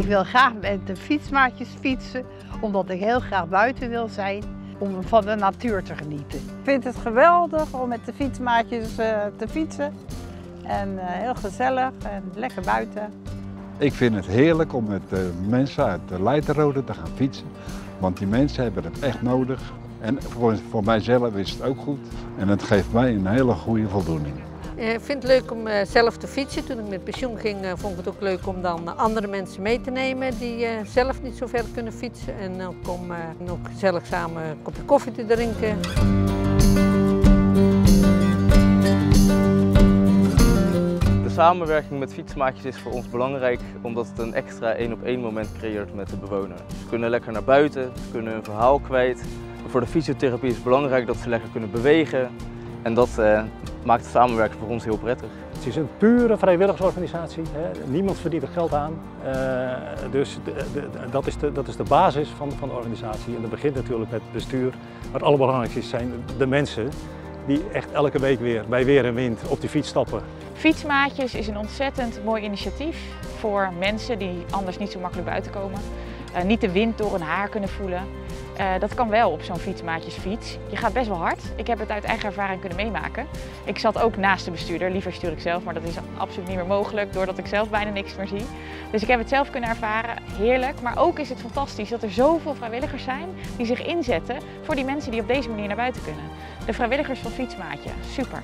Ik wil graag met de fietsmaatjes fietsen, omdat ik heel graag buiten wil zijn om van de natuur te genieten. Ik vind het geweldig om met de fietsmaatjes uh, te fietsen. En uh, heel gezellig en lekker buiten. Ik vind het heerlijk om met de mensen uit de Leiderode te gaan fietsen. Want die mensen hebben het echt nodig. En voor, voor mijzelf is het ook goed. En het geeft mij een hele goede voldoening. Ik vind het leuk om zelf te fietsen. Toen ik met pensioen ging, vond ik het ook leuk om dan andere mensen mee te nemen die zelf niet zo ver kunnen fietsen. En ook om ook gezellig samen een kopje koffie te drinken. De samenwerking met fietsmaatjes is voor ons belangrijk omdat het een extra één op één moment creëert met de bewoner. Ze kunnen lekker naar buiten, ze kunnen hun verhaal kwijt. Voor de fysiotherapie is het belangrijk dat ze lekker kunnen bewegen. En dat maakt de samenwerking voor ons heel prettig. Het is een pure vrijwilligersorganisatie. Hè. Niemand verdient er geld aan. Uh, dus de, de, dat, is de, dat is de basis van, van de organisatie. En dat begint natuurlijk met het bestuur. Maar het allerbelangrijkste zijn de mensen die echt elke week weer bij weer en wind op die fiets stappen. Fietsmaatjes is een ontzettend mooi initiatief voor mensen die anders niet zo makkelijk buiten komen. Uh, niet de wind door hun haar kunnen voelen. Uh, dat kan wel op zo'n fietsmaatjesfiets. Je gaat best wel hard. Ik heb het uit eigen ervaring kunnen meemaken. Ik zat ook naast de bestuurder, liever stuur ik zelf, maar dat is absoluut niet meer mogelijk doordat ik zelf bijna niks meer zie. Dus ik heb het zelf kunnen ervaren, heerlijk. Maar ook is het fantastisch dat er zoveel vrijwilligers zijn die zich inzetten voor die mensen die op deze manier naar buiten kunnen. De vrijwilligers van Fietsmaatje, super.